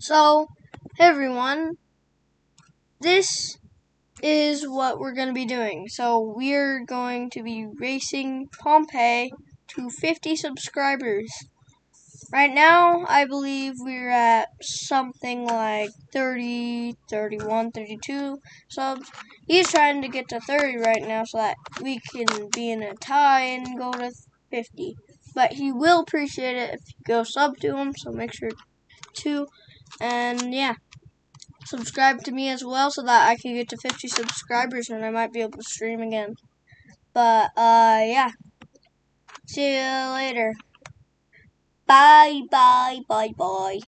So, hey everyone, this is what we're going to be doing. So, we're going to be racing Pompeii to 50 subscribers. Right now, I believe we're at something like 30, 31, 32 subs. He's trying to get to 30 right now so that we can be in a tie and go to 50. But he will appreciate it if you go sub to him, so make sure to. And yeah, subscribe to me as well so that I can get to 50 subscribers and I might be able to stream again. But uh, yeah, see you later. Bye, bye, bye, bye.